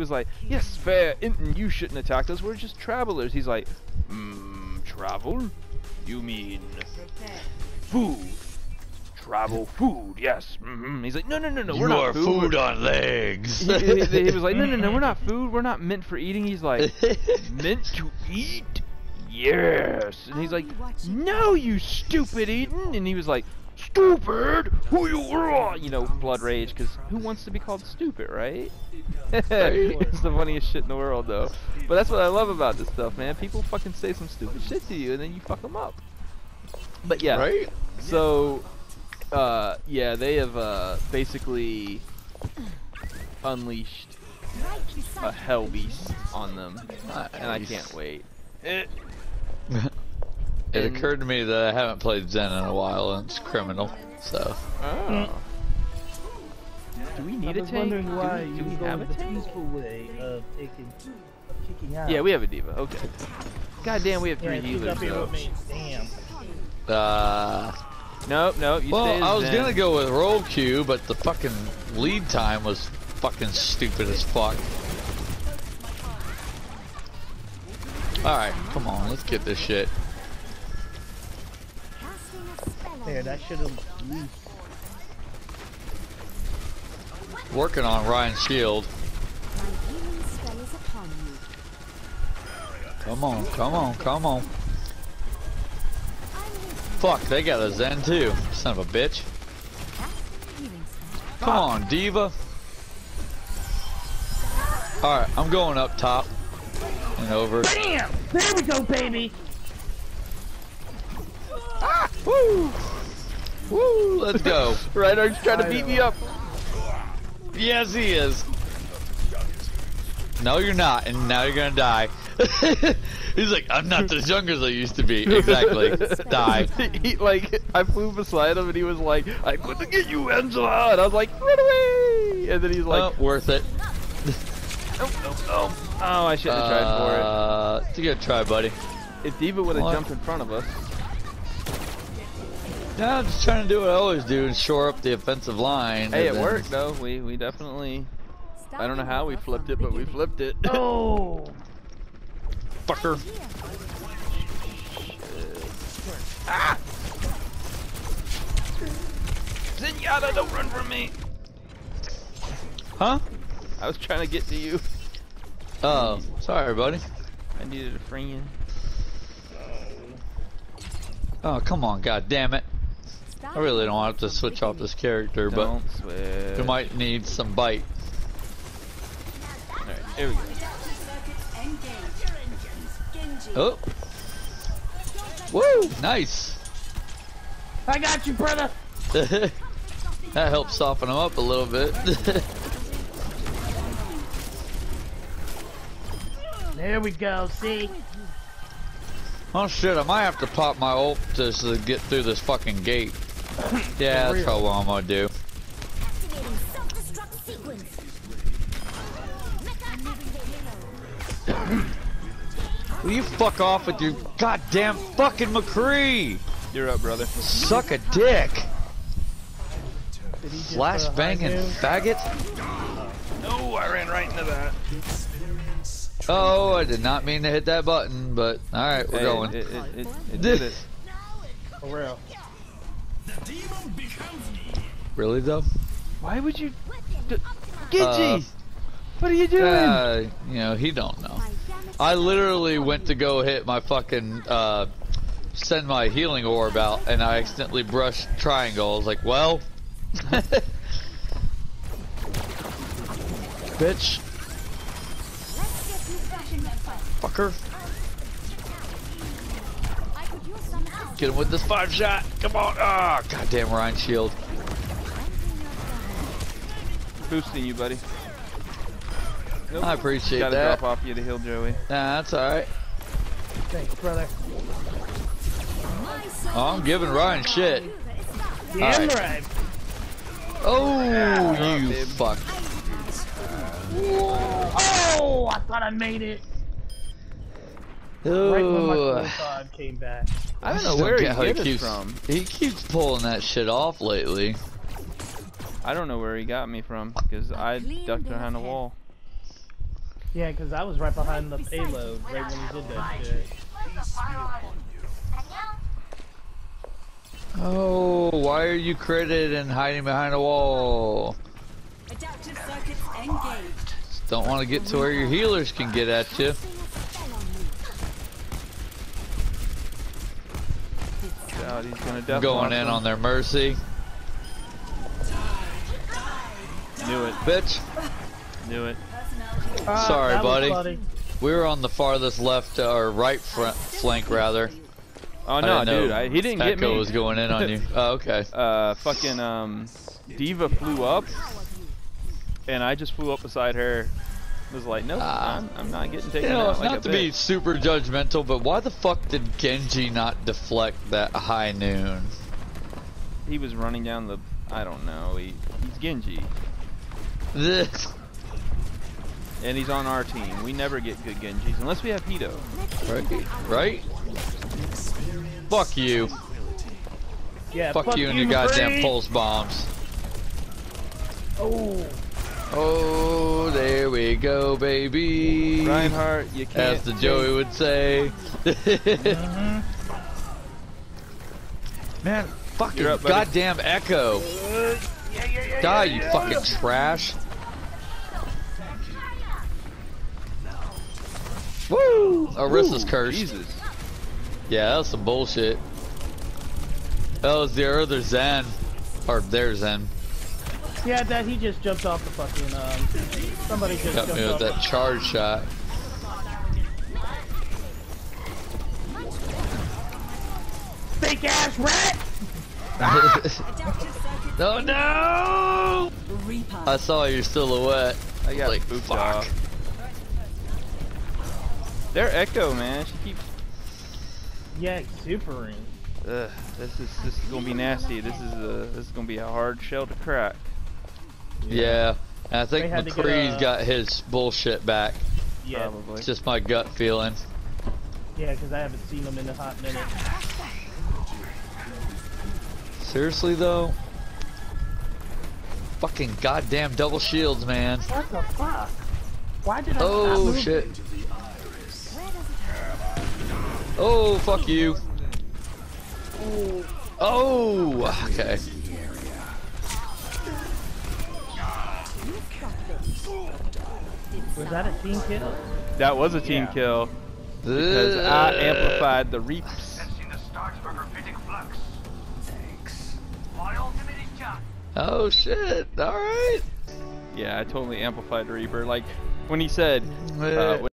was like, yes, fair, Inton, you shouldn't attack us. We're just travelers. He's like, mmm, travel? You mean food? Travel food, yes. Mm-hmm. He's like, no, no, no, no, we're you not are food. food on legs. He, he- he was like, no, no, no, we're not food. We're not meant for eating. He's like, meant to eat? Yes. And he's like, no, you stupid Eden. And he was like, stupid? Who you are? You know, blood rage, because who wants to be called stupid, right? it's the funniest shit in the world, though. But that's what I love about this stuff, man. People fucking say some stupid shit to you, and then you fuck them up. But yeah, right? so, uh, yeah, they have uh, basically unleashed a hell beast on them, and I can't wait. It And- occurred to me that I haven't played Zen in a while, and it's criminal. So oh. Do we need a was tank? wondering Do we, do we have a the tank? way of taking, of kicking out. Yeah, we have a D.Va. Okay. God damn, we have three she's healers up here though. Damn. uh, Nope, nope. You well, I was Zen. gonna go with role queue, but the fucking lead time was fucking stupid as fuck. All right, come on, let's get this shit. There, that should have. Working on Rein's shield. Come on, come on, come on. Fuck, they got a Zen too. Son of a bitch. Come on, D.Va. Alright, I'm going up top and over. Bam! There we go, baby. Woo! Woo! Let's go. Reinhardt's trying to beat me up. Yes, he is. No, you're not, and now you're gonna die. He's like, I'm not as young as I used to be. Exactly. die. he, like, I flew beside him and he was like, I'm going to get you, Angela! And I was like, run away! And then he's like, oh, worth it. oh, oh, oh. Oh, I shouldn't have tried for it. Uh, it's a good try, buddy. If D.Va would have jumped in front of us. Yeah, I'm just trying to do what I always do and shore up the offensive line. Hey, it then- worked though. We we definitely. I don't know how we flipped it, but we flipped it. Oh. Fucker. ah! Zenyatta, don't run from me! Huh? I was trying to get to you. Oh, sorry, buddy. I needed a friend. Oh, come on, god damn it. I really don't have to switch off this character, but Don't switch. you might need some bite. Alright, here we go. Oh. Woo! Nice. I got you, brother. that helps soften him up a little bit. There we go. See. oh shit, I might have to pop my ult to get through this fucking gate. Yeah, that's how what I'm gonna do. Will you fuck off with your goddamn fucking McCree? You're up, brother. Suck a dick. Did he just Flash put a high banging faggot. No, I ran right into that. Oh, I did not mean to hit that button, but alright, we're Hey, going. It, it, it, it did it. For real. Really though? Why would you? D- Genji! Uh, what are you doing? Uh, you know, he don't know. I literally went to go hit my fucking, uh, send my healing orb out, and I accidentally brushed triangle. I was like, well. Bitch. Fucker. Get him with this five shot. Come on. Ah, goddamn Rein Shield. Boosting you, buddy. Nope. I appreciate Gotta that. drop off you to heal Joey. Nah, that's alright. Thanks, brother. Oh, I'm giving Ryan shit. Damn Alright. right. Oh, Oh, you babe. fuck. Oh, I thought I made it. Right when my Ugh. came back. I don't know where he get how get it from. He keeps pulling that shit off lately. I don't know where he got me from because I ducked behind a wall. Yeah, because I was right behind the payload right when he did that shit. Oh, why are you critted and hiding behind a wall? Adaptive. Don't want to get to where your healers can get at you. God, he's gonna death Going in on their mercy. Knew it. Bitch, Knew it. Ah, Sorry, that was buddy. we were on the farthest left, uh, or right front flank, rather. Oh I no, didn't dude, I, he didn't get Echo me. was going in on you. Oh, okay. uh, fucking um, D.Va flew up, and I just flew up beside her. Was like, nope, Ah. I'm, I'm not getting You taken know, out like not a to be super judgmental, but why the fuck did Genji not deflect that high noon? He was running down the. I don't know. He, he's Genji, This. and he's on our team. We never get good Genjis unless we have Hito. Right? Right? Fuck you. Yeah, Fuck, you and your McCree. goddamn pulse bombs. Oh, Oh, there we go, baby. Reinhardt, you can't. As the Joey would say. mhm. Man, fucking up, buddy. goddamn Echo. Die, you fucking trash. Woo! Arissa's cursed. Jesus. Yeah, that was some bullshit. That was the other Zen. Or their Zen. Yeah, that he just jumped off the fucking um. Somebody just Got jumped me with off. that charge shot. Fake ass rat. Adaptive oh no! I saw your silhouette. I got like, spooked fuck. off. They're Echo, man. She keeps. Yeah, supering. Ugh, this is this is gonna be nasty. This is a this is gonna be a hard shell to crack. Yeah. And I think They had to McCree's a- got his bullshit back. Yeah, Probably. It's just my gut feeling. yeah, because I haven't seen him in a hot minute. Seriously though? Fucking goddamn double shields, man. What the fuck? Why did I? Oh, not Oh move? shit. Oh fuck you. Oh okay. Was that a team kill? That was a team Yeah. kill because I amplified the reaps. Sensing the Starsberger physic flux. Thanks. My ultimate is just. Oh shit. Alright. Yeah, I totally amplified the Reaper. Like when he said, uh, when